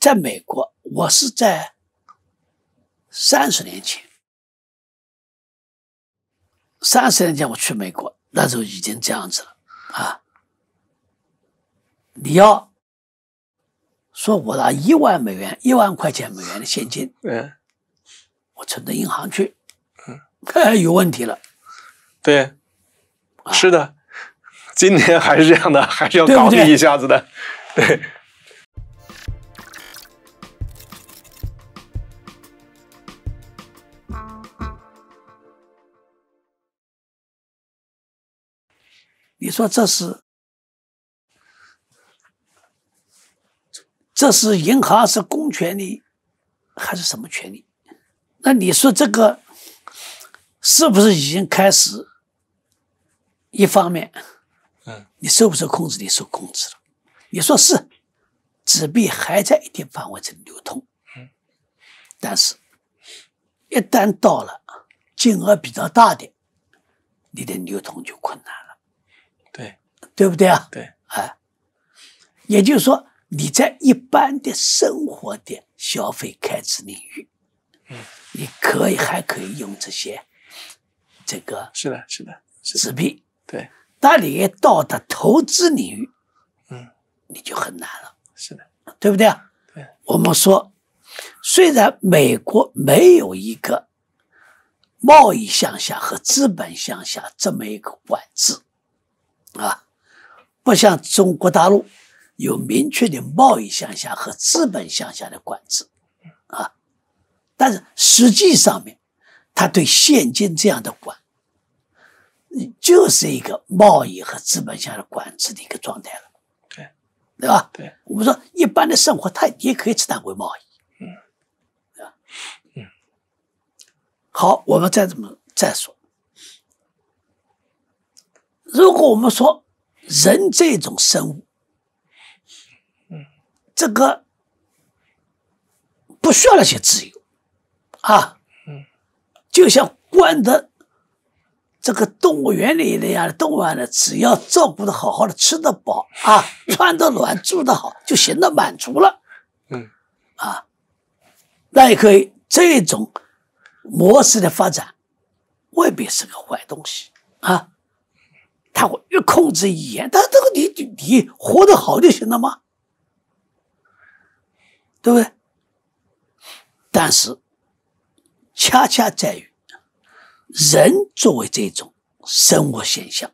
在美国，我是在三十年前，三十年前我去美国，那时候已经这样子了啊。你要说我拿一万美元、一万块钱美元的现金，嗯，我存到银行去，嗯，有问题了。对，是的，今天还是这样的，还是要搞对不对你一下子的，对。你说这是这是银行是公权力还是什么权利？那你说这个是不是已经开始？一方面，嗯，你受不受控制？你受控制了。你说是，纸币还在一定范围之内流通，嗯，但是，一旦到了金额比较大的，你的流通就困难了。对对不对啊？对，哎，也就是说，你在一般的生活的消费开支领域，嗯，你可以还可以用这些这个是的，是的，是的，纸币，对，当你到达投资领域，嗯，你就很难了，是的，对不对啊？对，我们说，虽然美国没有一个贸易向下和资本向下这么一个管制，啊，不像中国大陆有明确的贸易向下和资本向下的管制，啊，但是实际上面，他对现金这样的管，就是一个贸易和资本向下的管制的一个状态了，对，对吧？对，我们说一般的生活，它也可以称为贸易，嗯，对吧？嗯，好，我们再怎么再说，如果我们说人这种生物，嗯，这个不需要那些自由。啊，嗯，就像关的这个动物园里的呀动物园呢，只要照顾的好好的，吃得饱啊，穿得暖，住得好，就行了，满足了。嗯，啊，那也可以，这种模式的发展未必是个坏东西啊。他会越控制严，但这个你你你活得好就行了吗？对不对？但是恰恰在于人作为这种生物现象，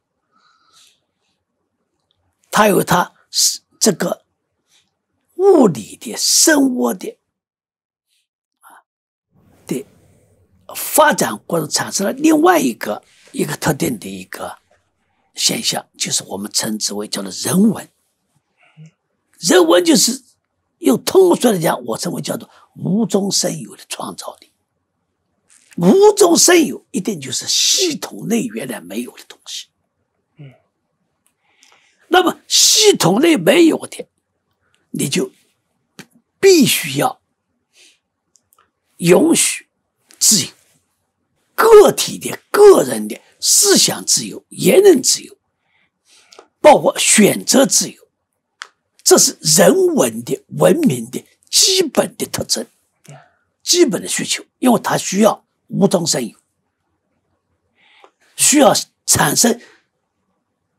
它有它是这个物理的生物的啊的发展过程，产生了另外一个一个特定的一个现象，就是我们称之为叫做人文。人文就是用通俗的讲，我称为叫做无中生有的创造力。无中生有，一定就是系统内原来没有的东西。嗯，那么系统内没有的，你就必须要允许自由，个体的、个人的思想自由、言论自由，包括选择自由，这是人文的文明的基本的特征、基本的需求，因为它需要无中生有，需要产生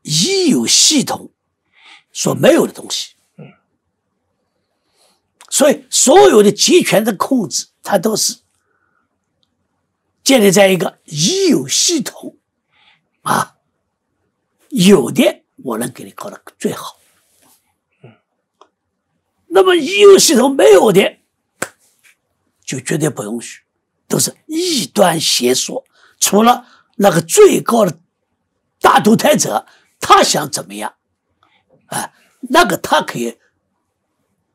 已有系统所没有的东西。所以，所有的集权的控制，它都是建立在一个已有系统啊，有的我能给你搞得最好。那么已有系统没有的，就绝对不允许，都是异端邪说。除了那个最高的大独裁者，他想怎么样，啊，那个他可以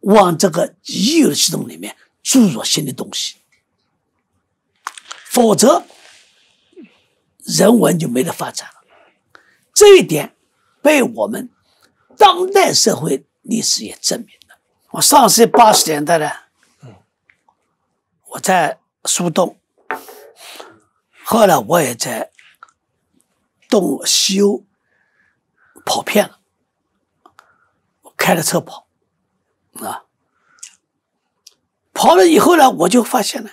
往这个已有的系统里面注入新的东西，否则人文就没得发展了。这一点被我们当代社会历史也证明了。我上世纪八十年代呢，我在苏东后来我也在东西欧跑遍了，开着车跑啊，跑了以后呢，我就发现了，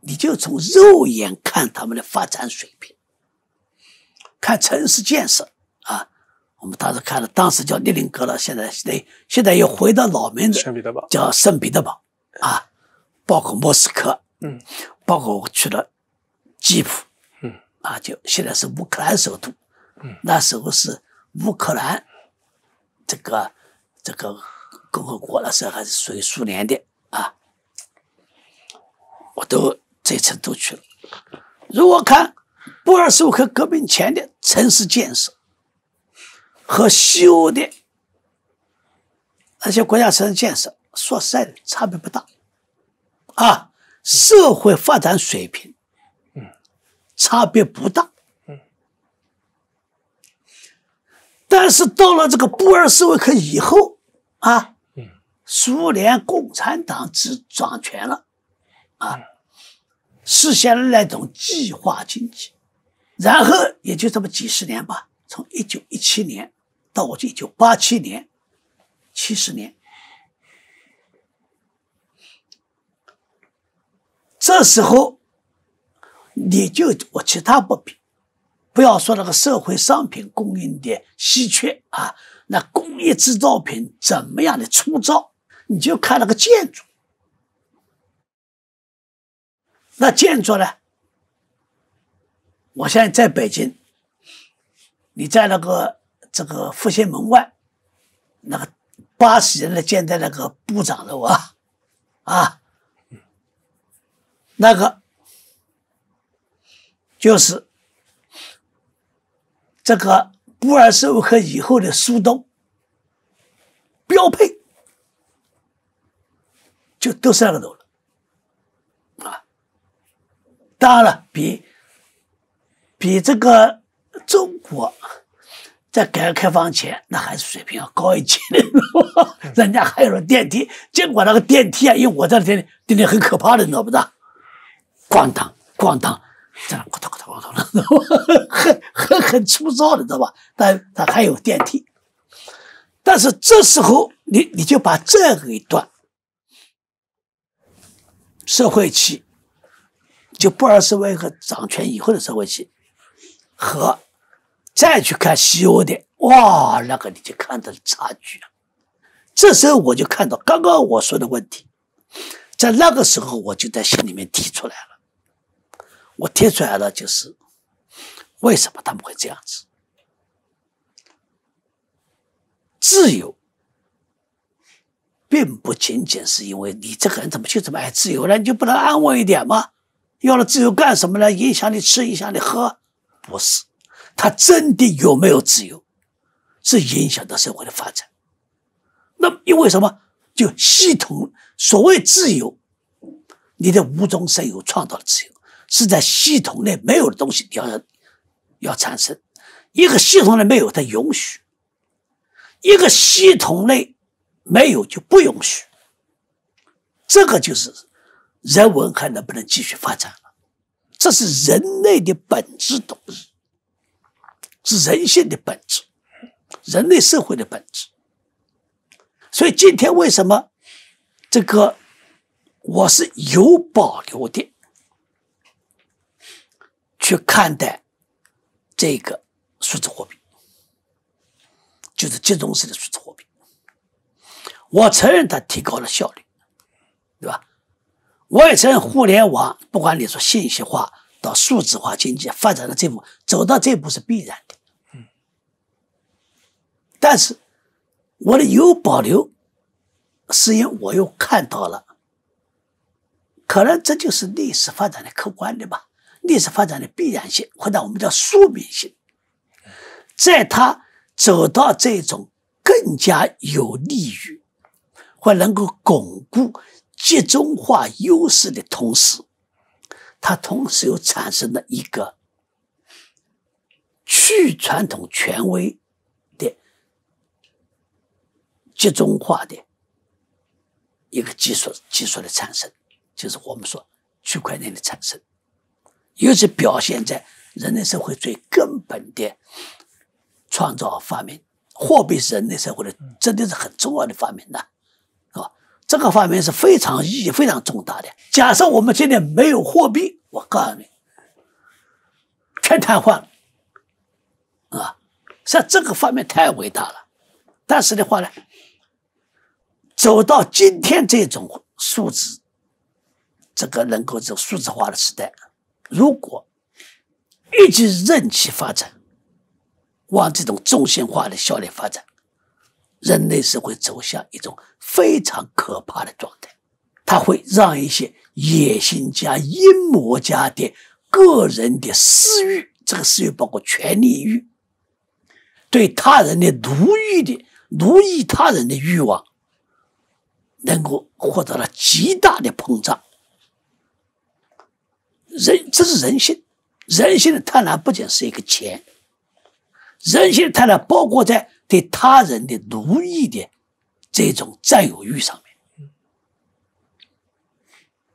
你就从肉眼看他们的发展水平，看城市建设啊。我们当时看了，当时叫列宁格勒，现在现在现在又回到老名字，圣彼得堡，叫圣彼得堡啊，包括莫斯科，嗯，包括我去了基辅，嗯，啊，就现在是乌克兰首都，嗯，那时候是乌克兰这个这个共和国那时候还是属于苏联的啊，我都这次都去了。如果看布尔什维克革命前的城市建设。和西欧的那些国家城市建设，说实在的，差别不大，啊，社会发展水平，嗯，差别不大，嗯，但是到了这个布尔什维克以后，啊，嗯，苏联共产党只掌权了，啊，实现了那种计划经济，然后也就这么几十年吧，从一九一七年。到我一九八七年，七十年，这时候你就我其他不比，不要说那个社会商品供应的稀缺啊，那工业制造品怎么样的粗糙，你就看那个建筑，那建筑呢？我现在在北京，你在那个。这个复兴门外，那个八十人的建在那个部长楼啊，啊，那个就是这个布尔什维克以后的苏东标配，就都是那个楼了，啊，当然了，比比这个中国。在改革开放前，那还是水平要高一些的，人家还有了电梯，尽管那个电梯啊，因为我在电梯，电梯很可怕的，你知道不知道？咣当咣当，这样咕咚咕咚咕咚的，很很很粗糙的，知道吧？但它还有电梯。但是这时候，你你就把这一段社会期，就布尔什维克掌权以后的社会期和。再去看西欧的，哇，那个你就看到了差距啊！这时候我就看到刚刚我说的问题，在那个时候我就在心里面提出来了。我提出来了，就是为什么他们会这样子？自由，并不仅仅是因为你这个人怎么就这么爱自由呢？你就不能安稳一点吗？要了自由干什么呢？影响你吃，影响你喝，不是。他真的有没有自由，是影响到社会的发展。那因为什么？就系统所谓自由，你的无中生有创造了自由，是在系统内没有的东西要要产生。一个系统内没有，它允许；一个系统内没有，就不允许。这个就是人文还能不能继续发展了？这是人类的本质东西。是人性的本质，人类社会的本质。所以今天为什么这个我是有保留的去看待这个数字货币，就是集中式的数字货币。我承认它提高了效率，对吧？我也承认互联网，不管你说信息化到数字化经济发展的这步，走到这步是必然的。但是，我的有保留，是因为我又看到了，可能这就是历史发展的客观的吧，历史发展的必然性，或者我们叫宿命性，在它走到这种更加有利于或能够巩固集中化优势的同时，它同时又产生了一个去传统权威的。集中化的一个技术技术的产生，就是我们说区块链的产生。尤其表现在人类社会最根本的创造发明。货币是人类社会的，真的是很重要的发明呐，啊，这个发明是非常意义非常重大的。假设我们今天没有货币，我告诉你，全瘫痪了，啊，像这个发明太伟大了。但是的话呢，走到今天这种数字，这个能够这种数字化的时代，如果一直任其发展。往这种中心化的效率发展，人类是会走向一种非常可怕的状态。它会让一些野心家、阴谋家的个人的私欲，这个私欲包括权力欲，对他人的奴役的奴役他人的欲望，能够获得了极大的膨胀。人，这是人性，人性的贪婪不仅是一个钱。人性的贪婪包括在对他人的奴役的这种占有欲上面，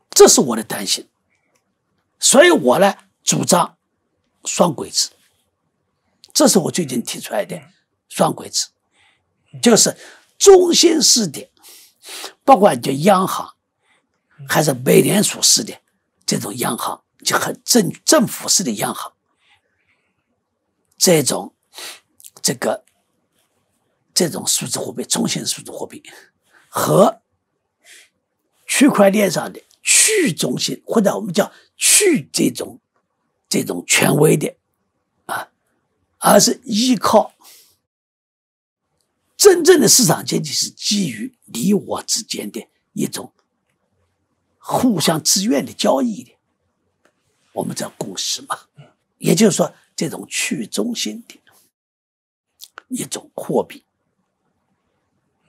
这是我的担心，所以我呢主张双轨制，这是我最近提出来的双轨制，就是中心式的，不管叫央行还是美联储式的这种央行，就很政政府式的央行，这种。这个这种数字货币，中心数字货币和区块链上的去中心，或者我们叫去这种这种权威的啊，而是依靠真正的市场经济，是基于你我之间的一种互相自愿的交易的，我们叫共识嘛。也就是说，这种去中心的。一种货币，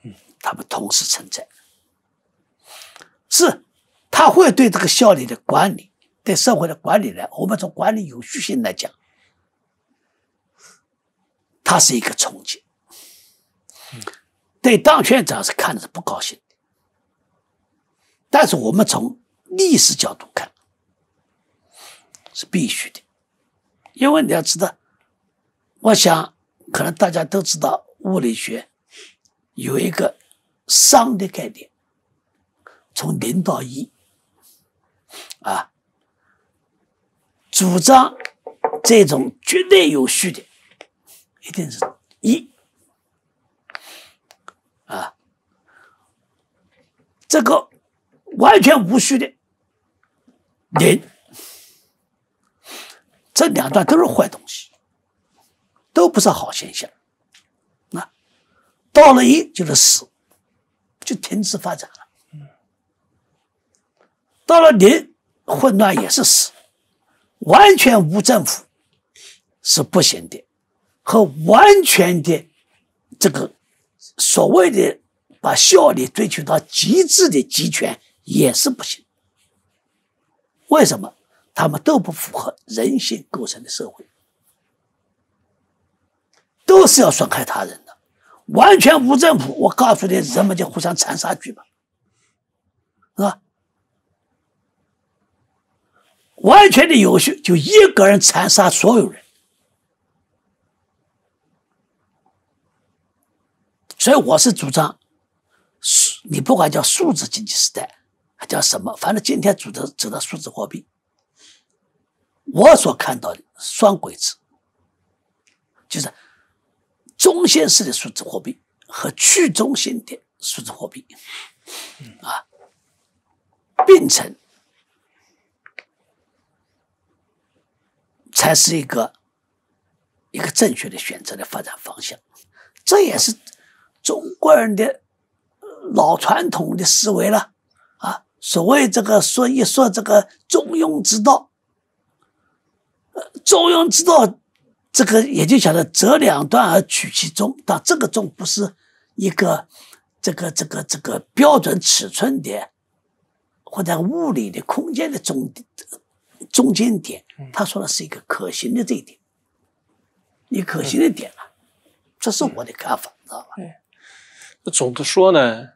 嗯，他们同时存在，是，他会对这个效率的管理，对社会的管理来，我们从管理有序性来讲，它是一个冲击，对当权者是看的是不高兴的，但是我们从历史角度看，是必须的，因为你要知道，我想。可能大家都知道，物理学有一个熵的概念，从零到一，啊，主张这种绝对有序的，一定是一，啊，这个完全无序的零，这两段都是坏东西。都不是好现象，那到了一就是死，就停止发展了。到了零，混乱也是死，完全无政府是不行的，和完全的这个所谓的把效率追求到极致的集权也是不行。为什么？他们都不符合人性构成的社会。都是要损害他人的，完全无政府。我告诉你，人们就互相残杀去吧，是吧？完全的有序，就一个人残杀所有人。所以我是主张，你不管叫数字经济时代，还叫什么，反正今天走的走到数字货币，我所看到的双轨制，就是。中心式的数字货币和去中心的数字货币，啊，并存才是一个一个正确的选择的发展方向。这也是中国人的老传统的思维了啊。所谓这个说一说这个中庸之道，中庸之道。这个也就晓得择两端而取其中，但这个中不是一个这个这个这个标准尺寸的或者物理的空间的中中间点。他说的是一个可行的这一点，你可行的点啊，这是我的看法，知道吧？那总的说呢，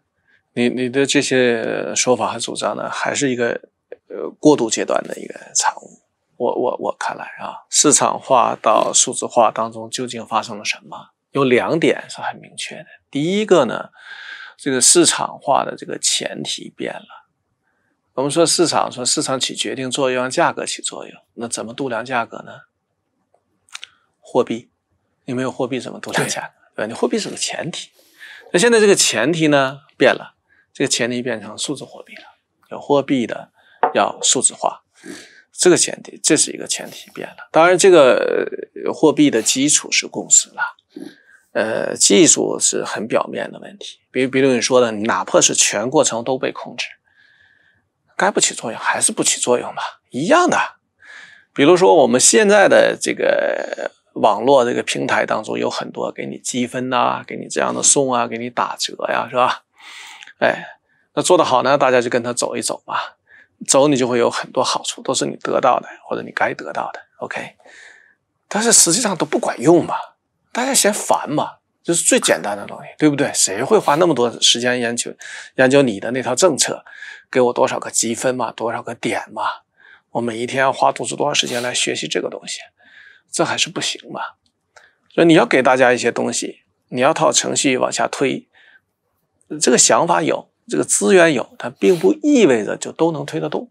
你你的这些说法和主张呢，还是一个呃过渡阶段的一个产物。我我我看来啊，市场化到数字化当中究竟发生了什么？有两点是很明确的。第一个呢，这个市场化的这个前提变了。我们说市场说市场起决定作用，价格起作用，那怎么度量价格呢？货币，你没有货币怎么度量价格？对吧？你货币是个前提。那现在这个前提呢变了，这个前提变成数字货币了，有货币的要数字化，这个前提这是一个前提变了。当然，这个货币的基础是共识了，呃，技术是很表面的问题。比，比如你说的，哪怕是全过程都被控制，该不起作用还是不起作用吧？一样的。比如说我们现在的这个。网络这个平台当中有很多给你积分呐，给你这样的送啊，给你打折呀，是吧？哎，那做得好呢，大家就跟他走一走嘛，走你就会有很多好处，都是你得到的或者你该得到的。OK，但是实际上都不管用嘛，大家嫌烦嘛，就是最简单的东西，对不对？谁会花那么多时间研究研究你的那套政策？给我多少个积分嘛，多少个点嘛？我每一天要花多少多少时间来学习这个东西？这还是不行嘛？所以你要给大家一些东西，你要套程序往下推，这个想法有，这个资源有，它并不意味着就都能推得动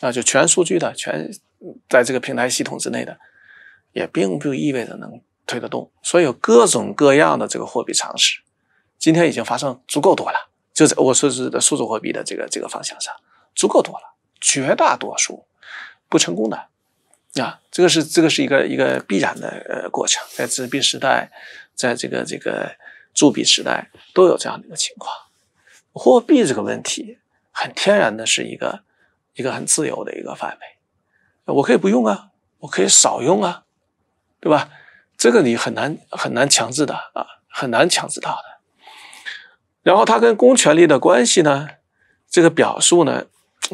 啊！就全数据的，全在这个平台系统之内的，也并不意味着能推得动。所以有各种各样的这个货币尝试，今天已经发生足够多了。就在我说是的数字货币的这个这个方向上，足够多了，绝大多数不成功的。啊，这个是这个是一个一个必然的呃过程，在纸币时代，在这个这个铸币时代都有这样的一个情况。货币这个问题很天然的是一个一个很自由的一个范围，我可以不用啊，我可以少用啊，对吧？这个你很难很难强制的啊，很难强制到的。然后它跟公权力的关系呢，这个表述呢，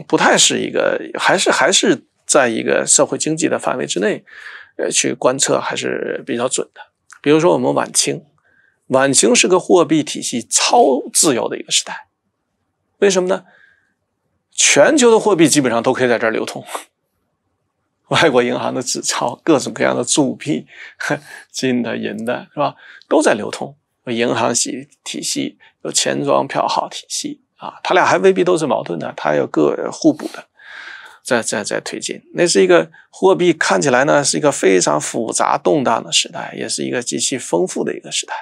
不太是一个，还是还是。在一个社会经济的范围之内，呃，去观测还是比较准的。比如说，我们晚清，晚清是个货币体系超自由的一个时代。为什么呢？全球的货币基本上都可以在这儿流通，外国银行的纸钞、各种各样的铸币，金的、银的，是吧？都在流通。银行系体系，有钱庄票号体系啊，它俩还未必都是矛盾的，它有各互补的。在在在推进，那是一个货币看起来呢是一个非常复杂动荡的时代，也是一个极其丰富的一个时代，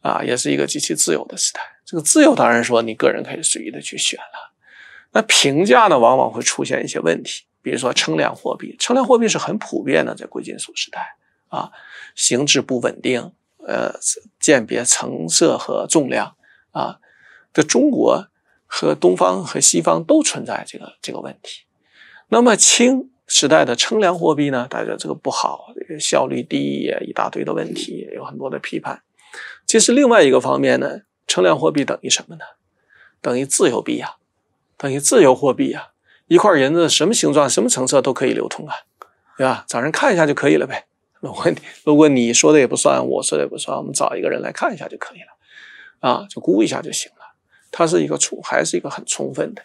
啊，也是一个极其自由的时代。这个自由当然说你个人可以随意的去选了，那评价呢往往会出现一些问题，比如说称量货币，称量货币是很普遍的，在贵金属时代啊，形制不稳定，呃，鉴别成色和重量啊，在中国和东方和西方都存在这个这个问题。那么清时代的称量货币呢？大家这个不好，效率低，一大堆的问题，有很多的批判。其实另外一个方面呢，称量货币等于什么呢？等于自由币呀，等于自由货币呀。一块银子什么形状、什么成色都可以流通啊，对吧？找人看一下就可以了呗。如果如果你说的也不算，我说的也不算，我们找一个人来看一下就可以了，啊，就估一下就行了。它是一个充，还是一个很充分的。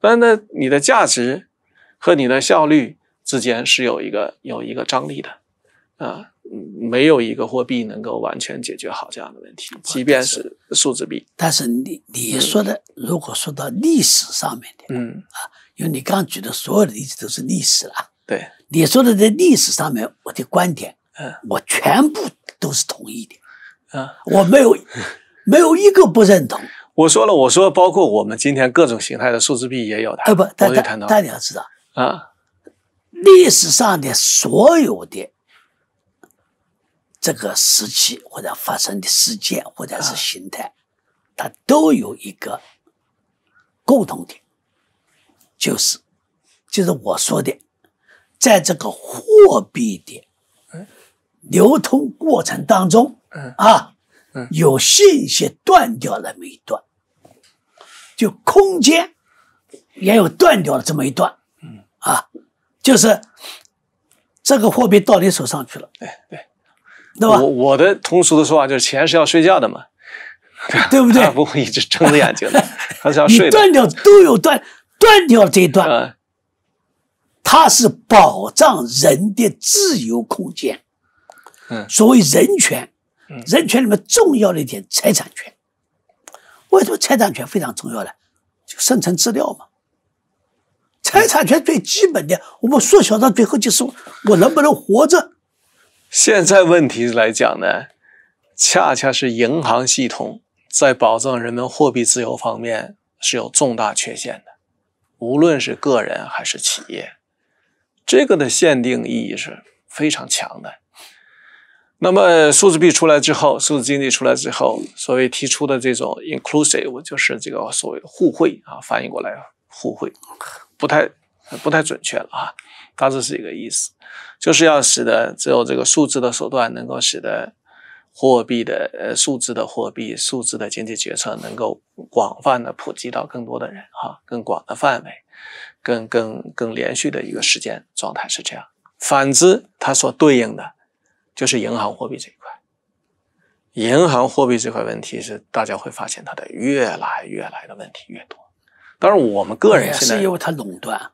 当然呢，你的价值。和你的效率之间是有一个有一个张力的，啊，没有一个货币能够完全解决好这样的问题，即便是数字币。但是你你说的，如果说到历史上面的，嗯啊，因为你刚举的所有的例子都是历史了，对，你说的在历史上面，我的观点，嗯，我全部都是同意的，啊，我没有 没有一个不认同。我说了，我说包括我们今天各种形态的数字币也有的，呃不，但但但你要知道。啊，历史上的所有的这个时期或者发生的事件或者是形态，它都有一个共同点，就是就是我说的，在这个货币的流通过程当中，啊，有信息断掉了那么一段，就空间也有断掉了这么一段。啊，就是这个货币到你手上去了，对对，对吧？我我的通俗的说法就是钱是要睡觉的嘛，对不对？不会一直睁着眼睛的，它是要睡的。断掉都有断断掉这一段，它是保障人的自由空间。嗯所谓人权嗯，人权里面重要的一点，财产权。为什么财产权非常重要呢？就生成资料嘛。财产权最基本的，我们缩小到最后就是我能不能活着。现在问题来讲呢，恰恰是银行系统在保证人们货币自由方面是有重大缺陷的，无论是个人还是企业，这个的限定意义是非常强的。那么数字币出来之后，数字经济出来之后，所谓提出的这种 inclusive，就是这个所谓的互惠啊，翻译过来互惠，不太不太准确了啊，大致是一个意思，就是要使得只有这个数字的手段能够使得货币的呃数字的货币、数字的经济决策能够广泛的普及到更多的人哈、更广的范围，更更更连续的一个时间状态是这样。反之，它所对应的就是银行货币这一块。银行货币这块问题是大家会发现它的越来越来的问题越多。当然，我们个人现在是因为它垄断。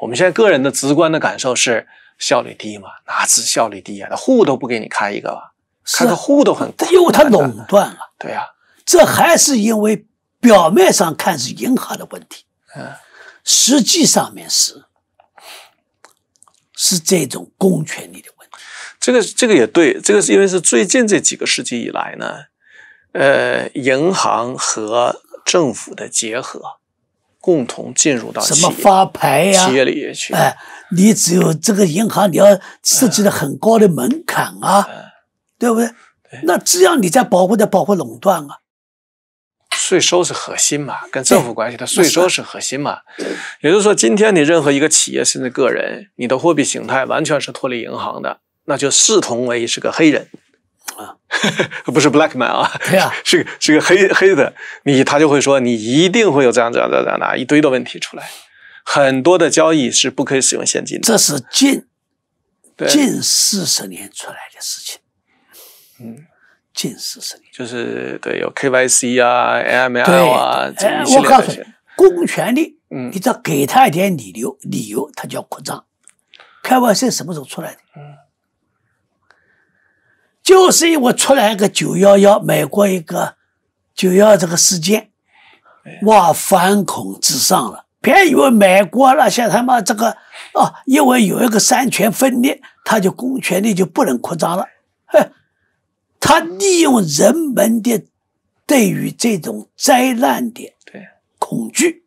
我们现在个人的直观的感受是效率低嘛？哪止效率低啊？他户都不给你开一个吧？开个户都很因为它困难的垄断了，对呀、这还是因为表面上看是银行的问题，嗯，实际上面是是这种公权力的问题。这个这个也对，这个是因为是最近这几个世纪以来呢，呃，银行和政府的结合，共同进入到什么发牌呀、企业里去，哎，你只有这个银行，你要设计的很高的门槛啊，嗯对不对？那这样你在保护在保护垄断啊，税收是核心嘛，跟政府关系的税收是核心嘛。也就是说，今天你任何一个企业甚至个人，你的货币形态完全是脱离银行的，那就视同为是个黑人。啊，不是 black man 啊，对啊 是个是个黑黑的，你他就会说你一定会有这样这样这样这样的一堆的问题出来，很多的交易是不可以使用现金的。这是近，近四十年出来的事情，嗯，近四十年。就是对有 KYC 啊、AML 啊，这哎一系列的我告诉你，公权力，嗯你只要给他一点理由，理由他就要扩张。开玩笑什么时候出来的？嗯，就是因为出来一个九幺幺，美国一个九幺这个事件，哇，反恐至上了。别以为美国那些他妈这个哦，因为有一个三权分立，他就公权力就不能扩张了。哼，他利用人们的对于这种灾难的对。恐惧，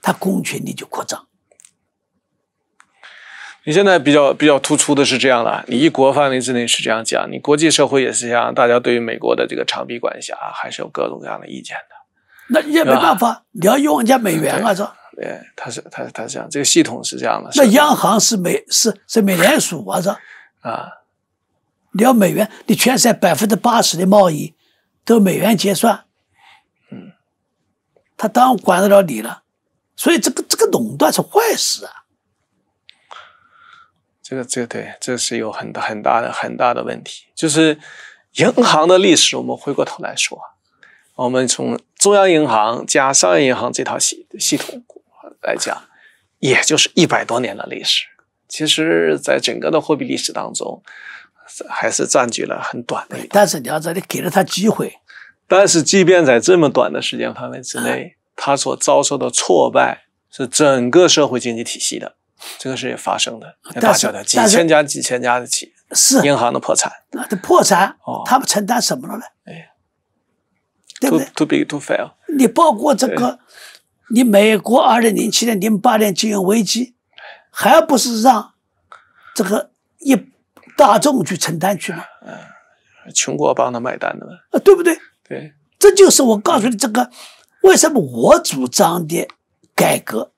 他公权力就扩张。你现在比较比较突出的是这样的，你一国范围之内是这样讲，你国际社会也是这样，大家对于美国的这个长臂管辖还是有各种各样的意见的。那也没办法，你要用人家美元啊，是吧？对，他是他他是这样，这个系统是这样的。那央行是美是是美联储啊，是吧？啊，你要美元，你全世界百分之八十的贸易都美元结算，嗯，他当然管得了你了。所以这个这个垄断是坏事啊。这个这个对，这是有很大很大的很大的问题。就是银行的历史，我们回过头来说，我们从中央银行加商业银行这套系系统来讲，也就是一百多年的历史。其实，在整个的货币历史当中，还是占据了很短的。但是你要这里给了他机会，但是，即便在这么短的时间范围之内，他所遭受的挫败是整个社会经济体系的，这个是也发生的。大小的几千家、几千家的企业，是银行的破产那这破产哦，他们承担什么了呢？哎对不对？too big to fail。你包括这个，你美国二零零七年、零八年金融危机，还不是让这个一大众去承担去吗？穷国帮他买单的嘛，啊，对不对？对，这就是我告诉你这个，为什么我主张的改革。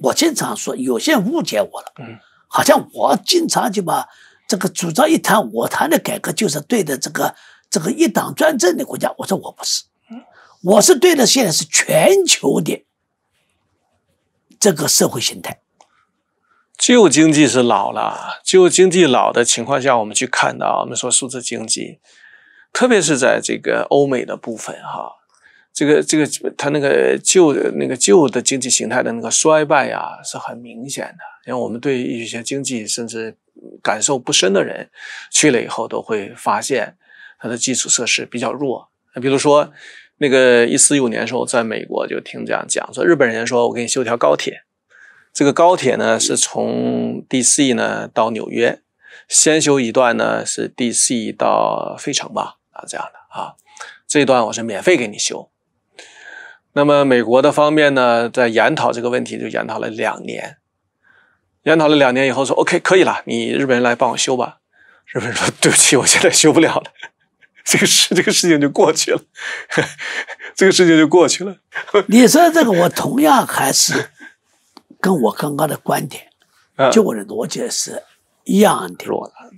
嗯，我经常说，有些人误解我了，嗯，好像我经常就把这个主张一谈，我谈的改革就是对的这个这个一党专政的国家。我说我不是，我是对的，现在是全球的这个社会形态。旧经济是老了，旧经济老的情况下，我们去看到，我们说数字经济，特别是在这个欧美的部分哈，这个这个他那个旧的那个旧的经济形态的那个衰败呀，是很明显的。因为我们对一些经济甚至感受不深的人，去了以后都会发现，它的基础设施比较弱。比如说，那个一四一五年的时候，在美国就听这样讲，说日本人说我给你修条高铁，这个高铁呢是从 D.C. 呢到纽约，先修一段呢是 D.C. 到费城吧，啊这样的啊，这一段我是免费给你修。那么美国的方面呢，在研讨这个问题就研讨了两年，研讨了两年以后说 OK 可以了，你日本人来帮我修吧。日本人说对不起，我现在修不了了。这个事这个事情就过去了，这个事情就过去了。你说这个，我同样还是跟我刚刚的观点，就我的逻辑是一样的。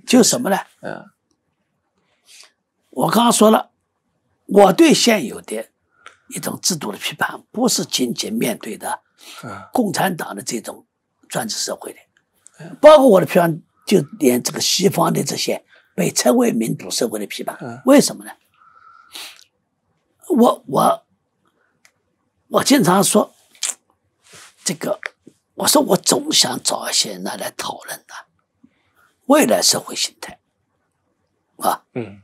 就什么呢？嗯，我刚刚说了，我对现有的一种制度的批判，不是仅仅面对的共产党的这种专制社会的，包括我的批判，就连这个西方的这些。被称为民主社会的批判，为什么呢？我我我经常说，这个我说我总想找一些人来讨论的未来社会形态，啊，嗯，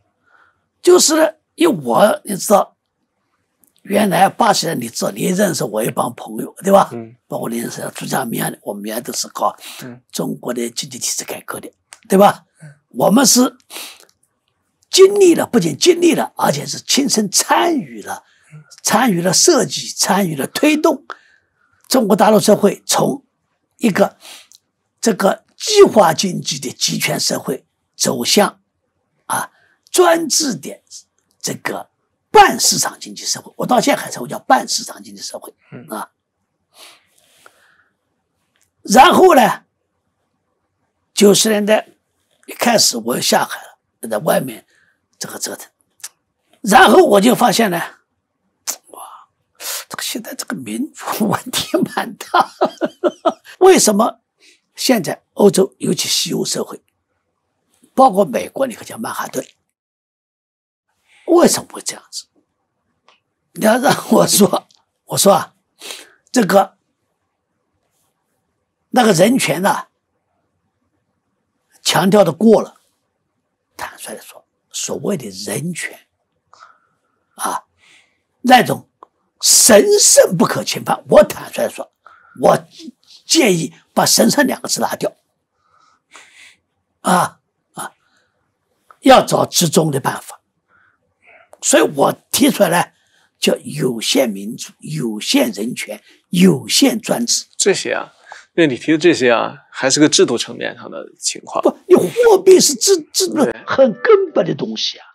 就是呢，因为我你知道，原来八十年你知道你认识我一帮朋友对吧？嗯，包括你认识朱家明，我们原来都是搞中国的经济体制改革的，对吧？我们是经历了，不仅经历了，而且是亲身参与了，参与了设计，参与了推动中国大陆社会从一个这个计划经济的集权社会走向啊专制的这个半市场经济社会。我到现在还称为叫半市场经济社会啊。然后呢，九十年代。一开始我又下海了，在外面这个折腾，然后我就发现呢，哇，这个现在这个民主问题蛮大。为什么现在欧洲，尤其西欧社会，包括美国，你可讲曼哈顿，为什么会这样子？你要让我说，我说啊，这个那个人权呐。强调的过了，坦率的说，所谓的人权啊，那种神圣不可侵犯，我坦率的说，我建议把“神圣”两个字拿掉，啊啊，要找集中的办法，所以我提出来叫有限民主、有限人权、有限专制这些啊。那你提的这些啊，还是个制度层面上的情况。不，你货币是制制度很根本的东西啊。